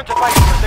Return to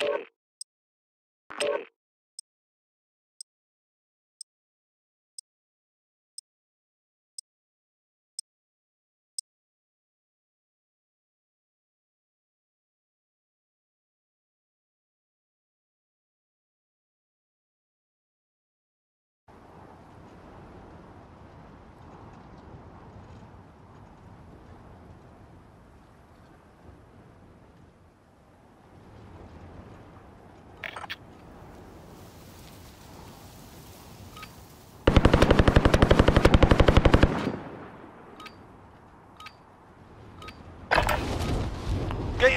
base for debrief. Get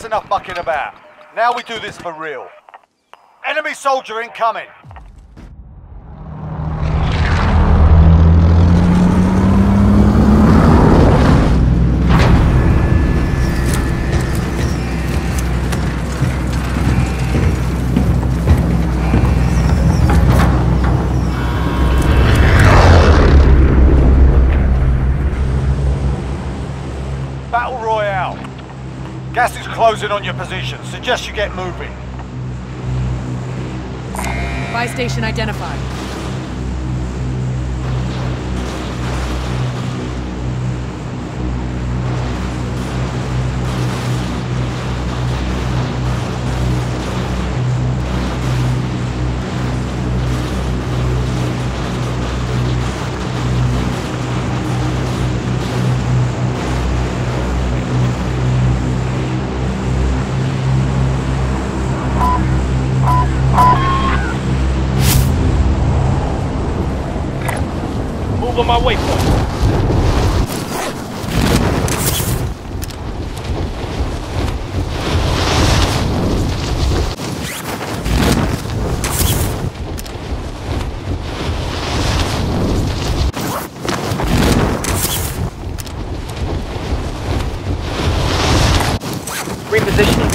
That's enough mucking about. Now we do this for real. Enemy soldier incoming. Closing on your position. Suggest you get moving. Buy station identified. On my waypoint. Repositioning.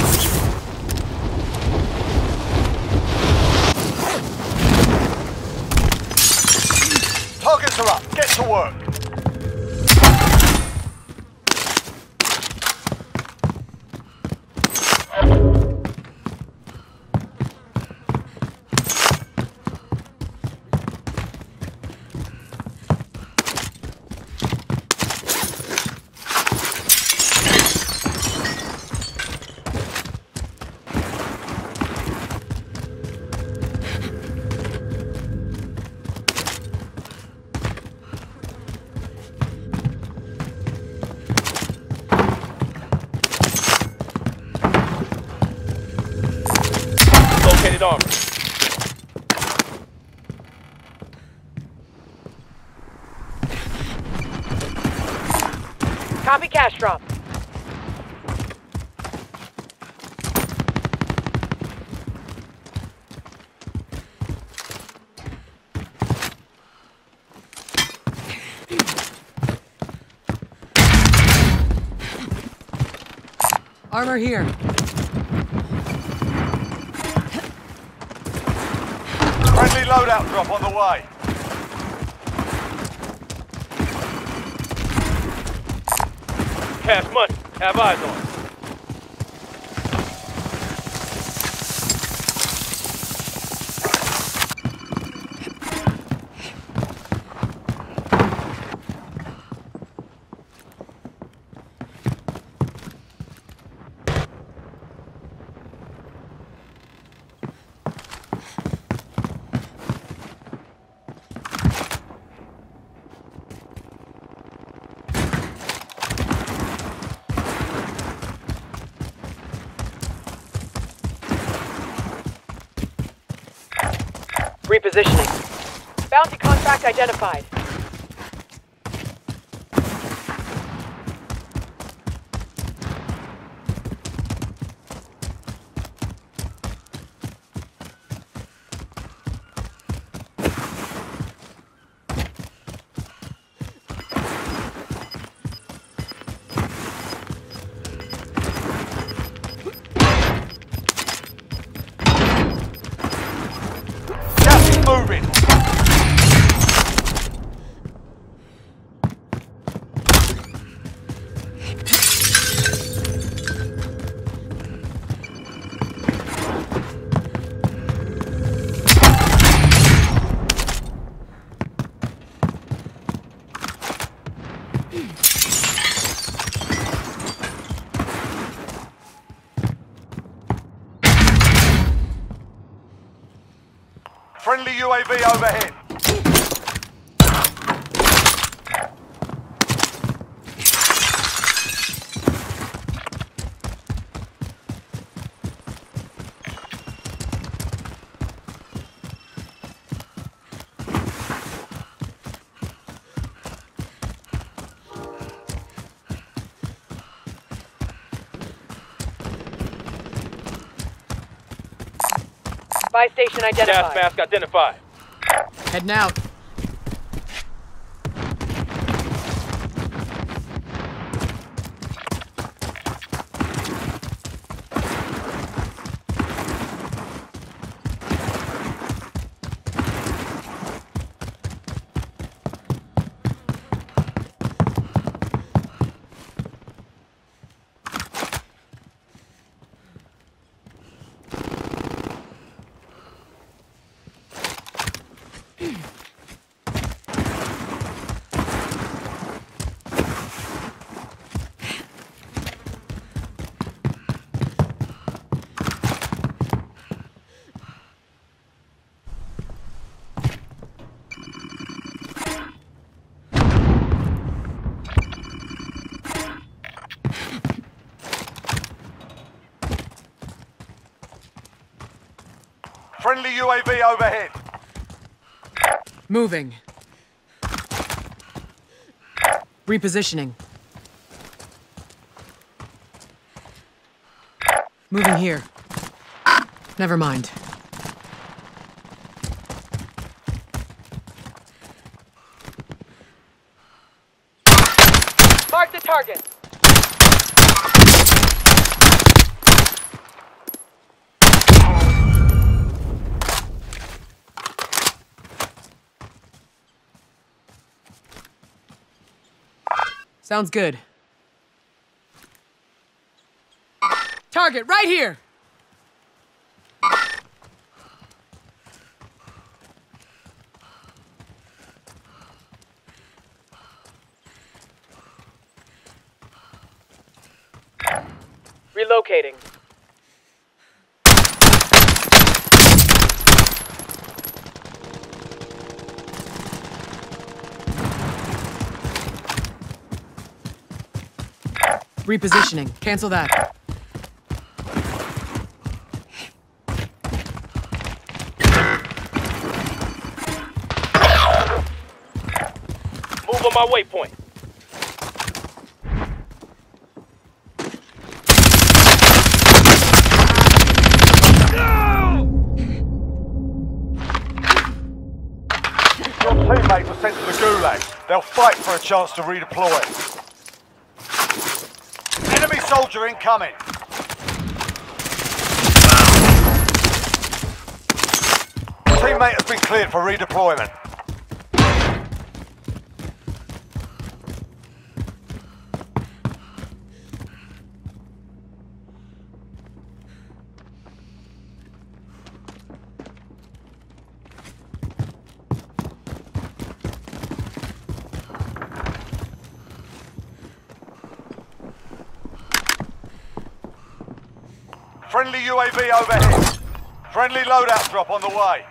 Targets are up. Get to work. Located armor. Copy cash drop. Armor here. Friendly loadout drop on the way. Cash money. Have eyes on. It. Repositioning. Bounty contract identified. UAV overhead. Buy station Gas mask identified. Heading out. Friendly UAV overhead. Moving. Repositioning. Moving here. Never mind. Mark the target. Sounds good. Target right here! Relocating. Repositioning. Cancel that. Move on my waypoint. Your teammate was sent to the gulag. They'll fight for a chance to redeploy soldier incoming. Teammate has been cleared for redeployment. UAV overhead. Friendly loadout drop on the way.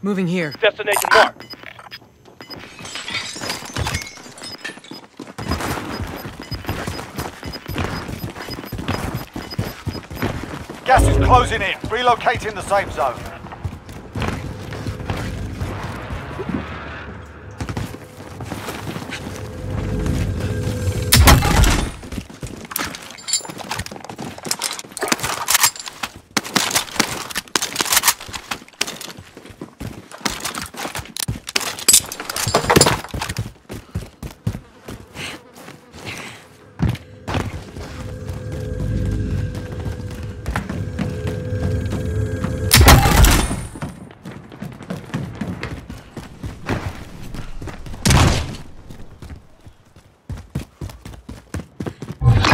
Moving here. Destination mark. Gas is closing in. Relocating the safe zone.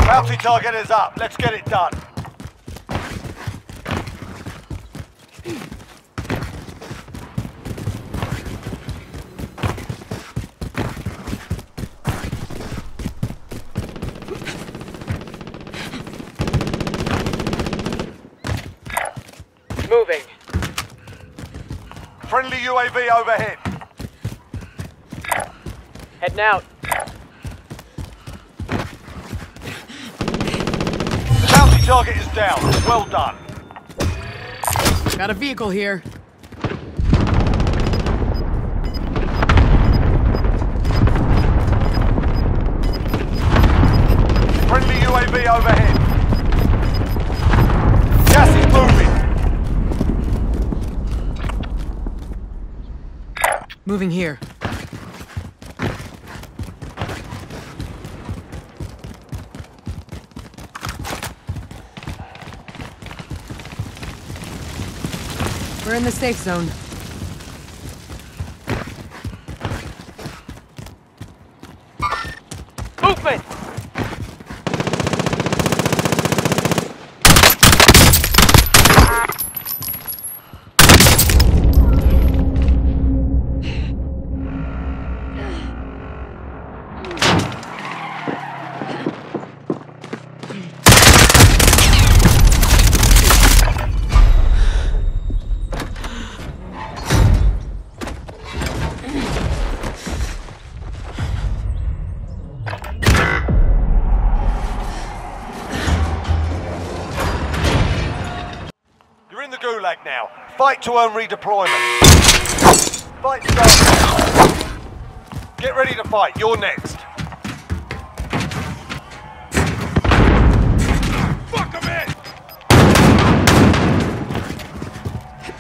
Bounty target is up. Let's get it done. Moving. Friendly UAV overhead. Heading out. Target is down. Well done. Got a vehicle here. Friendly UAV overhead. Gas is moving. Moving here. We're in the safe zone. Fight to earn redeployment. Fight. Get ready to fight. You're next. Fuck 'em in!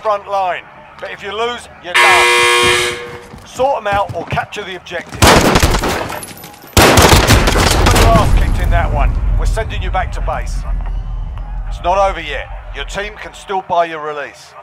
Front line. But if you lose, you're done. Sort them out or capture the objective. Kicked in that one. We're sending you back to base. It's not over yet. Your team can still buy your release.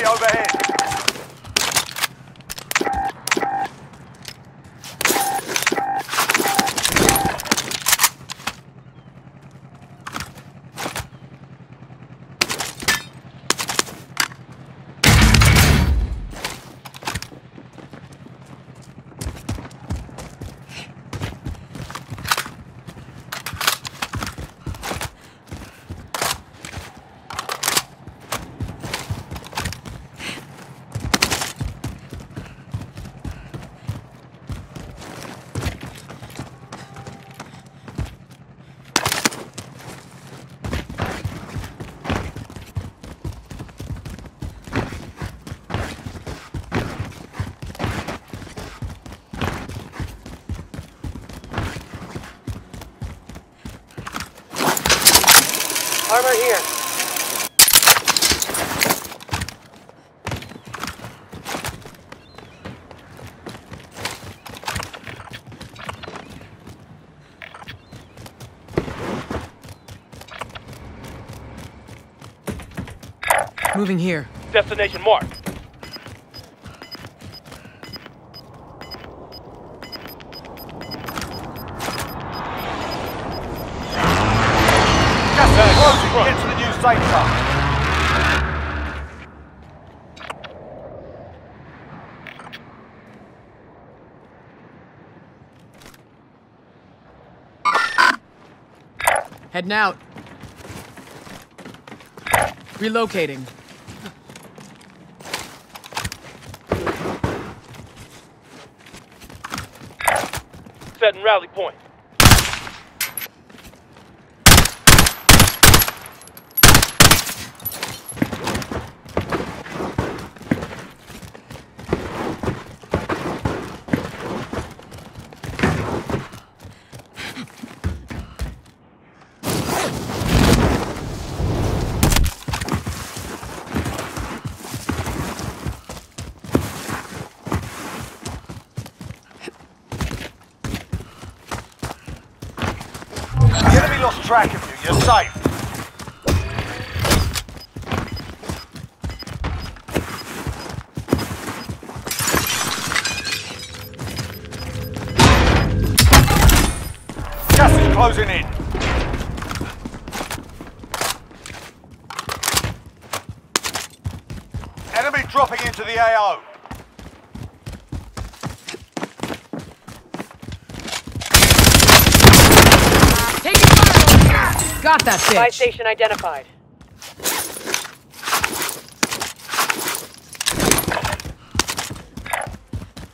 over here. Armor here. Moving here. Destination marked. Heading out. Relocating. Setting rally point. The enemy lost track of you. You're safe. Gas closing in. Enemy dropping into the AO. Taking fire over here! Got that bitch! station identified.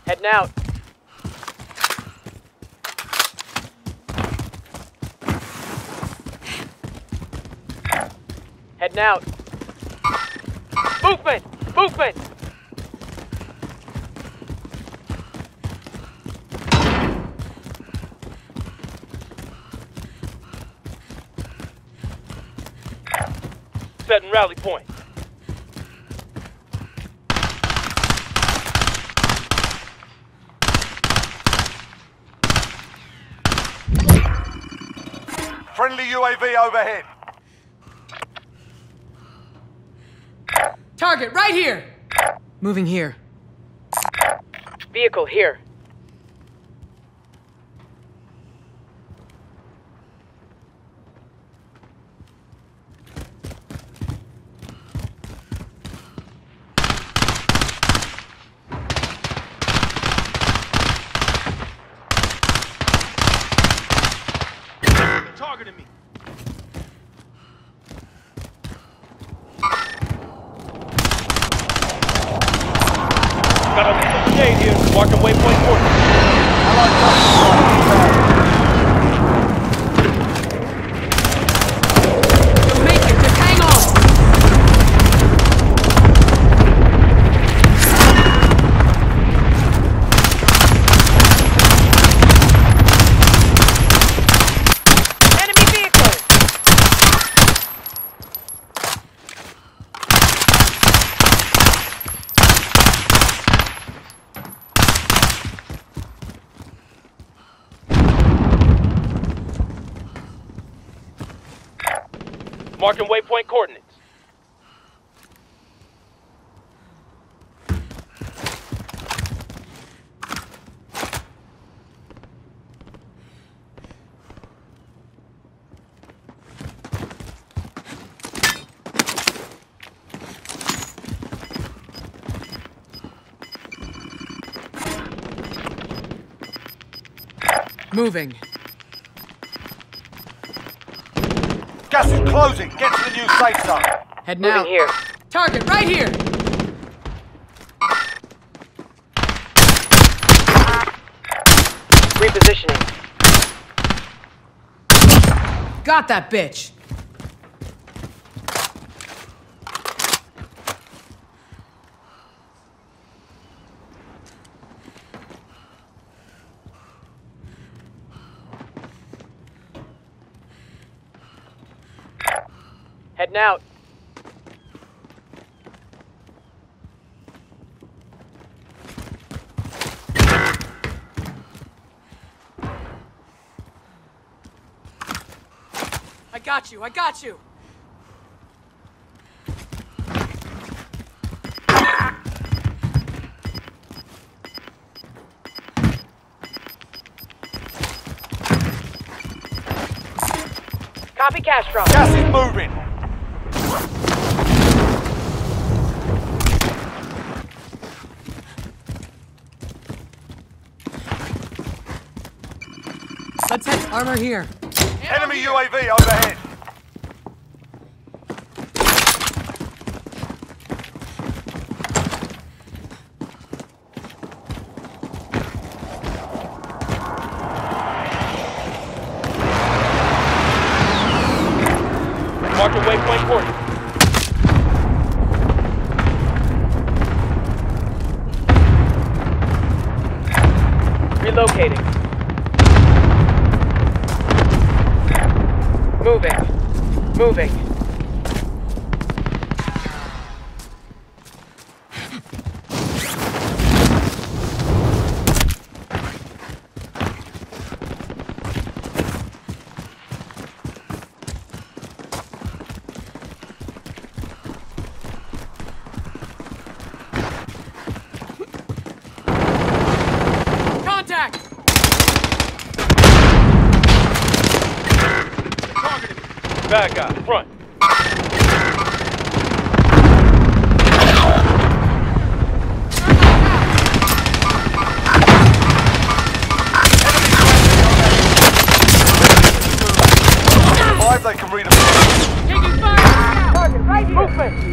Heading out. Heading out. Movement! Movement! Setting rally point. Friendly UAV overhead. Target right here! Moving here. Vehicle here. Targeting me. Got a lethal grenade here. Marking waypoint coordinates. You'll make it, just hang on! Enemy vehicle! Marking waypoint coordinates. Moving. Gas is closing. Get to the new safe zone. Heading Moving here. Target right here! Repositioning. Got that bitch! Heading out. I got you, I got you! Copy cash drop. Gas is moving. Let's head armor here. Enemy UAV overhead. Marking waypoint coordinates. Relocating. Moving. Moving. Contact! Bad guy, front. Five, they can redeploy. Taking fire! Target right here. Movement.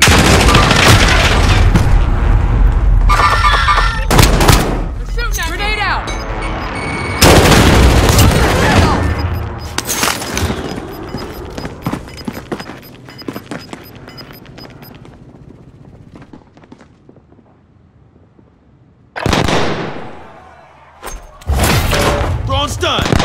Drone stun.